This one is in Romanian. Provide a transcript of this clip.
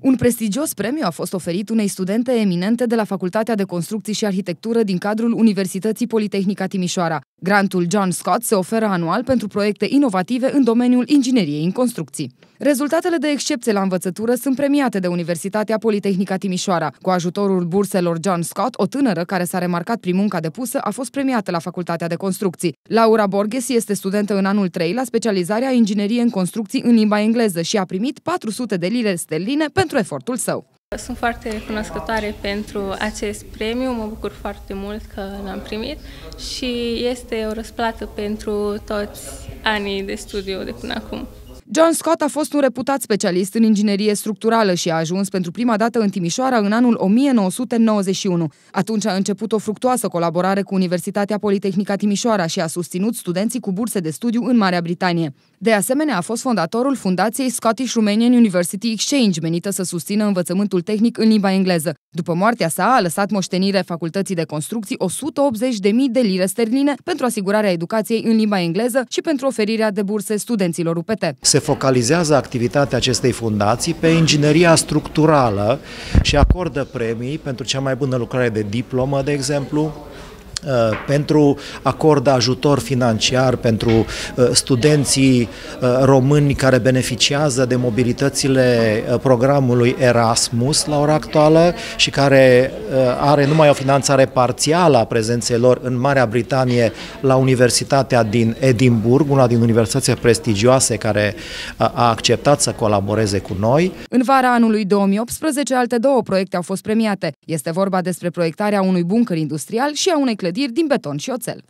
Un prestigios premiu a fost oferit unei studente eminente de la Facultatea de Construcții și Arhitectură din cadrul Universității Politehnica Timișoara. Grantul John Scott se oferă anual pentru proiecte inovative în domeniul ingineriei în construcții. Rezultatele de excepție la învățătură sunt premiate de Universitatea Politehnica Timișoara. Cu ajutorul burselor John Scott, o tânără care s-a remarcat prin munca depusă a fost premiată la Facultatea de Construcții. Laura Borges este studentă în anul 3 la specializarea inginerie în construcții în limba engleză și a primit 400 de lire sterline pentru efortul său. Sunt foarte recunoscătoare pentru acest premiu, mă bucur foarte mult că l-am primit și este o răsplată pentru toți anii de studiu de până acum. John Scott a fost un reputat specialist în inginerie structurală și a ajuns pentru prima dată în Timișoara în anul 1991. Atunci a început o fructuoasă colaborare cu Universitatea Politehnica Timișoara și a susținut studenții cu burse de studiu în Marea Britanie. De asemenea, a fost fondatorul fundației Scottish Romanian University Exchange, menită să susțină învățământul tehnic în limba engleză. După moartea sa, a lăsat moștenire facultății de construcții 180.000 de lire sterline pentru asigurarea educației în limba engleză și pentru oferirea de burse studenților UPT. Se focalizează activitatea acestei fundații pe ingineria structurală și acordă premii pentru cea mai bună lucrare de diplomă, de exemplu, Uh, pentru acordă ajutor financiar pentru uh, studenții uh, români care beneficiază de mobilitățile programului Erasmus la ora actuală și care are numai o finanțare parțială a prezenței lor în Marea Britanie la Universitatea din Edinburgh, una din universitățile prestigioase care a acceptat să colaboreze cu noi. În vara anului 2018, alte două proiecte au fost premiate. Este vorba despre proiectarea unui buncăr industrial și a unei clădiri din beton și oțel.